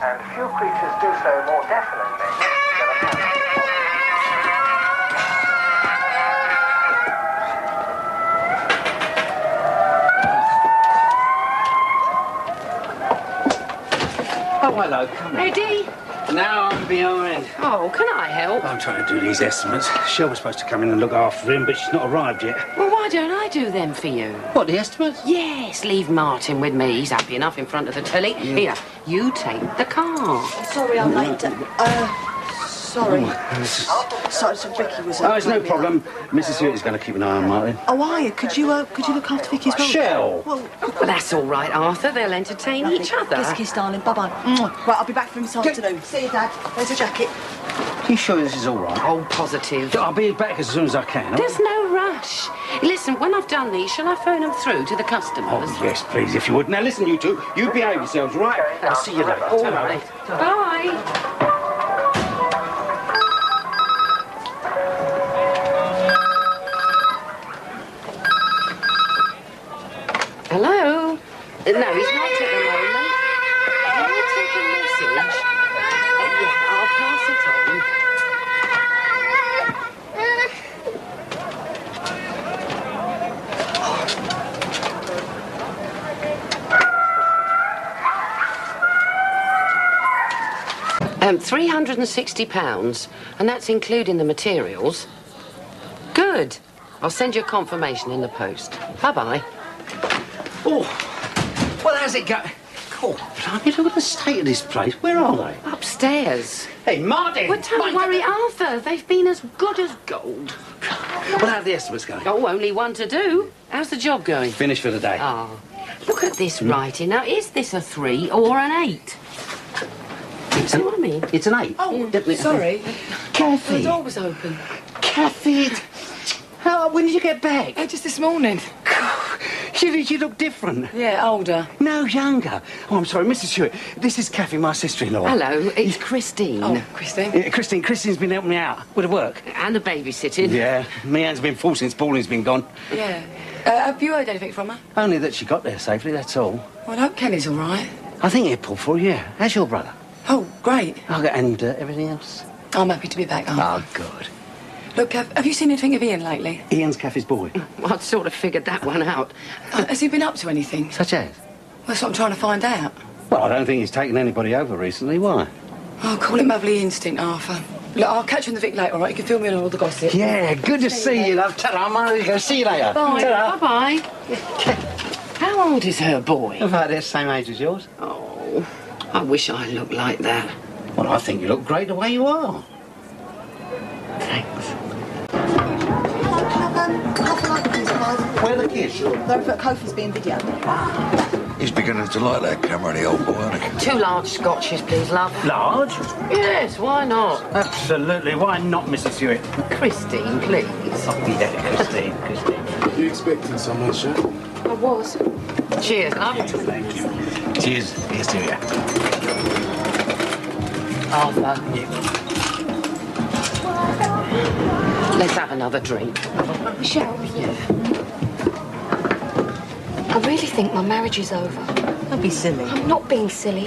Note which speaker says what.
Speaker 1: and few creatures do so more definitely than a parrot.
Speaker 2: Oh, hello, come in.
Speaker 3: Ready?
Speaker 2: Now I'm behind.
Speaker 3: Oh, can I help?
Speaker 2: I'm trying to do these estimates. Cheryl was supposed to come in and look after him, but she's not arrived yet.
Speaker 3: Well, why don't I do them for you?
Speaker 2: What, the estimates?
Speaker 3: Yes, leave Martin with me. He's happy enough in front of the telly. Here, you take the car.
Speaker 4: Sorry, I'm late. Uh, sorry. Sorry, so Vicki was.
Speaker 2: Oh, it's no problem. Mrs. Hewitt is going to keep an eye on Martin.
Speaker 4: Oh, are you? Could you, uh, could you look after Vicki as well?
Speaker 2: Shell.
Speaker 4: Well,
Speaker 3: Well, that's all right, Arthur. They'll entertain each other.
Speaker 4: Kiss, kiss, darling. Bye bye. Right, I'll be back for him this afternoon. See you, Dad. There's a jacket.
Speaker 2: Are you sure this is all right?
Speaker 3: Oh, positive.
Speaker 2: I'll be back as soon as I can.
Speaker 3: There's no rush. Listen, when I've done these, shall I phone them through to the customers?
Speaker 2: Oh, yes, please, if you would. Now, listen, you two. You behave yourselves, right? I'll see you later.
Speaker 3: All right. Bye. No, he's not at the moment. Can I take a message? Uh, yeah, I'll pass it on. Um, £360, and that's including the materials. Good. I'll send you a confirmation in the post. Bye-bye.
Speaker 2: Oh, how's it go? Oh, blimey, look at the state of this place. Where are they?
Speaker 3: Upstairs.
Speaker 2: Hey, Martin!
Speaker 3: Well, don't
Speaker 2: Martin.
Speaker 3: worry, Arthur. They've been as good as gold.
Speaker 2: Well, how are the estimates going?
Speaker 3: Oh, only one to do. How's the job going?
Speaker 2: Finished for the day.
Speaker 3: Ah, look at this writing. Now, is this a three or an eight?
Speaker 2: It's
Speaker 3: See what I mean?
Speaker 2: It's an eight.
Speaker 4: Oh,
Speaker 2: Definitely.
Speaker 4: sorry.
Speaker 2: Kathy.
Speaker 4: The door was open.
Speaker 2: Kathy. How, when did you get back?
Speaker 4: Oh, just this morning.
Speaker 2: You, you look different.
Speaker 4: Yeah, older.
Speaker 2: No, younger. Oh, I'm sorry, Mrs. Stewart. This is Kathy, my sister-in-law.
Speaker 3: Hello, it's Christine.
Speaker 4: Oh, Christine.
Speaker 2: Yeah, Christine, Christine's been helping me out with the work.
Speaker 3: And the babysitting.
Speaker 2: Yeah, me hand's been full since Pauline's been gone.
Speaker 4: Yeah. Uh, have you heard anything from her?
Speaker 2: Only that she got there safely, that's all.
Speaker 4: Well, I hope Kenny's all right.
Speaker 2: I think he'll pull for yeah. How's your brother?
Speaker 4: Oh, great.
Speaker 2: Okay, and uh, everything else?
Speaker 4: I'm happy to be back.
Speaker 2: Oh, good.
Speaker 4: Look, have, have you seen anything of Ian lately?
Speaker 2: Ian's Kathy's boy.
Speaker 3: Well, I'd sort of figured that one out.
Speaker 4: Uh, has he been up to anything?
Speaker 2: Such as?
Speaker 4: Well, that's what I'm trying to find out.
Speaker 2: Well, I don't think he's taken anybody over recently. Why?
Speaker 4: Oh, call it motherly instinct, Arthur. Look, I'll catch you in the Vic later, all right? You can fill me in on all the gossip.
Speaker 2: Yeah, good to see you, love. Ta-ra, I'm going to see you later.
Speaker 3: Bye.
Speaker 2: Ta-ra.
Speaker 3: Bye-bye. How old is her boy?
Speaker 2: About the same age as yours.
Speaker 3: Oh, I wish I looked like that.
Speaker 2: Well, I think you look great the way you are.
Speaker 3: Thanks.
Speaker 2: Where are the kids?
Speaker 4: They're at Kofi's being videoed.
Speaker 5: He's beginning to like that camera, the old boy, isn't he?
Speaker 3: Two large scotches, please, love.
Speaker 2: Large?
Speaker 3: Yes, why not?
Speaker 2: Absolutely. Why not, Mrs. Hewitt?
Speaker 3: Christine, please.
Speaker 2: Oh, yeah, Christine, Christine.
Speaker 6: You expecting someone, sir?
Speaker 3: I was. Cheers, love.
Speaker 2: Thank you. Cheers. Here's to you.
Speaker 3: Arthur. Let's have another drink.
Speaker 7: Michelle,
Speaker 3: Yeah.
Speaker 7: I really think my marriage is over.
Speaker 4: Don't be silly.
Speaker 7: I'm not being silly.